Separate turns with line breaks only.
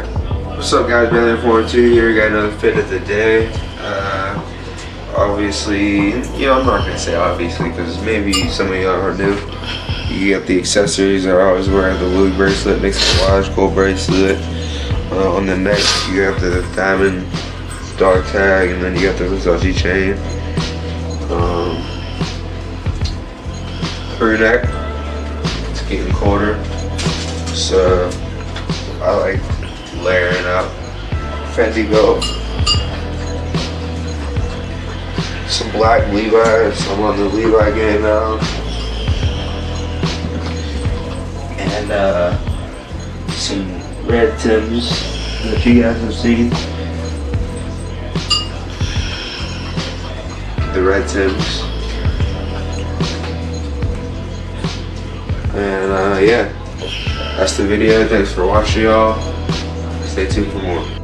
What's up guys, Baylor 42 here, got another fit of the day. Uh, obviously, you know, I'm not gonna say obviously because maybe some of y'all are new. You got the accessories I always wear, the Louis bracelet, gold bracelet. Uh, on the neck, you have the diamond dog tag, and then you got the Versace chain. Um, your neck, it's getting colder, so I like Fendi Gold. Some black Levi's. I'm on the Levi game now. And uh, some red Tims that you guys have seen. The red Tims. And uh, yeah, that's the video. Thanks for watching, y'all. Stay tuned for more.